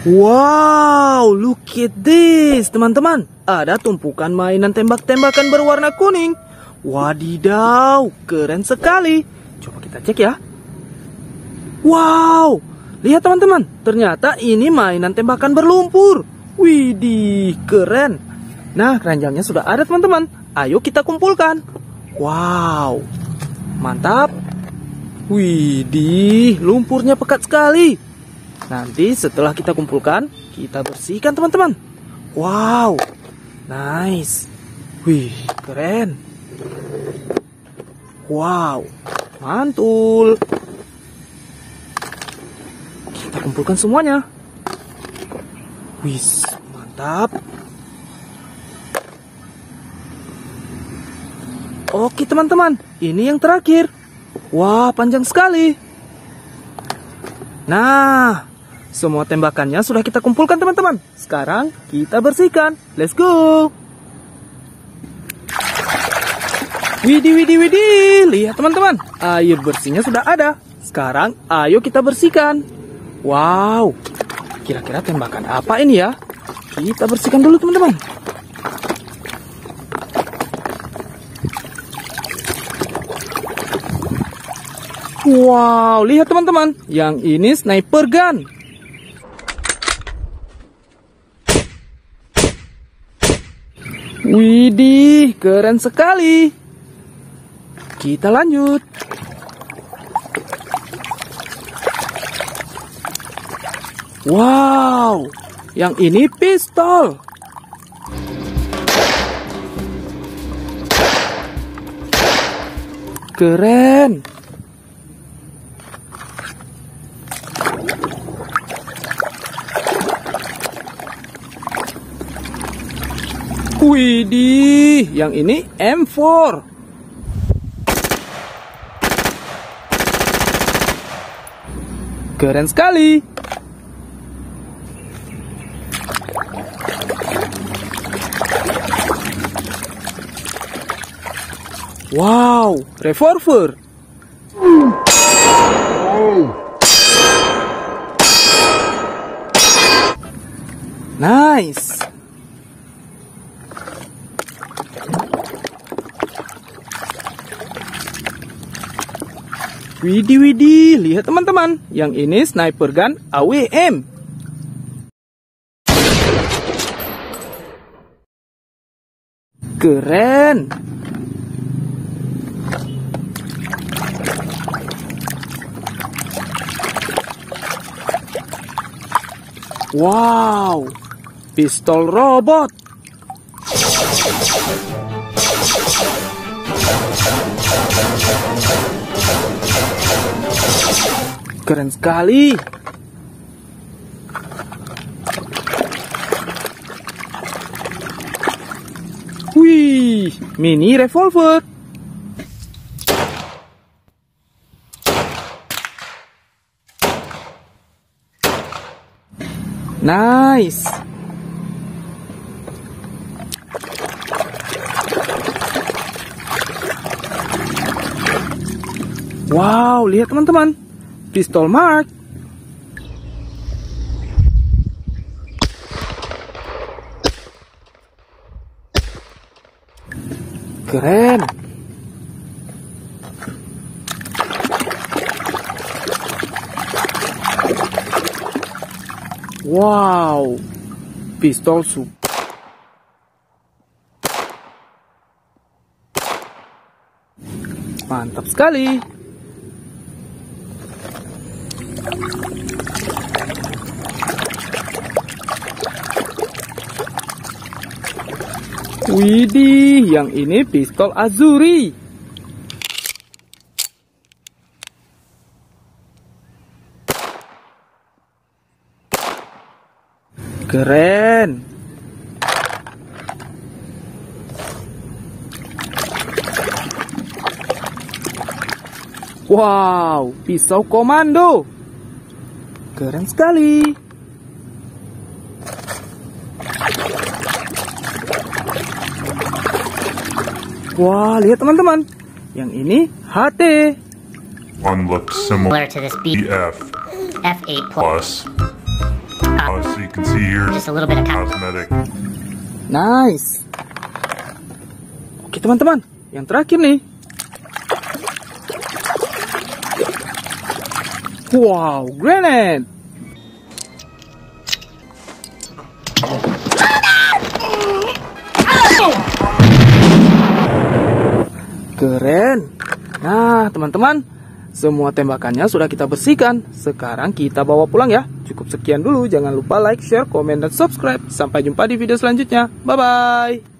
Wow, look at this, teman-teman. Ada tumpukan mainan tembak-tembakan berwarna kuning. Wadidaw, keren sekali. Coba kita cek ya. Wow, lihat teman-teman. Ternyata ini mainan tembakan berlumpur. Widih, keren. Nah, keranjangnya sudah ada teman-teman. Ayo kita kumpulkan. Wow, mantap. Widih, lumpurnya pekat sekali. Nanti setelah kita kumpulkan, kita bersihkan teman-teman. Wow, nice. Wih, keren. Wow, mantul. Kita kumpulkan semuanya. Wih, mantap. Oke teman-teman, ini yang terakhir. Wah, panjang sekali. Nah, semua tembakannya sudah kita kumpulkan teman-teman. Sekarang kita bersihkan. Let's go. Widih, widih, widih. Lihat teman-teman. Air bersihnya sudah ada. Sekarang ayo kita bersihkan. Wow. Kira-kira tembakan apa ini ya? Kita bersihkan dulu teman-teman. Wow, lihat teman-teman. Yang ini sniper gun. Widih, keren sekali. Kita lanjut. Wow, yang ini pistol. Keren. Widih, yang ini M4. Keren sekali. Wow, revolver. Nice. Widih widih, lihat teman-teman. Yang ini sniper gun AWM. Keren. Wow, pistol robot. Keren sekali. Wih, mini revolver. Nice. Wow, lihat teman-teman. Pistol Mark. Keren. Wow. Pistol sup. Mantap sekali. Widih, yang ini pistol Azuri. Keren. Wow, pisau komando. Keren sekali. Wah, lihat teman-teman. Yang ini HT. One looks similar to this BF F8 plus. Uh, so you can see here, Just a little bit of co- cosmetic. Nice. Oke teman-teman, yang terakhir nih. Wow, grenade. Keren. Nah, teman-teman, semua tembakannya sudah kita bersihkan. Sekarang kita bawa pulang ya. Cukup sekian dulu. Jangan lupa like, share, komen, dan subscribe. Sampai jumpa di video selanjutnya. Bye-bye.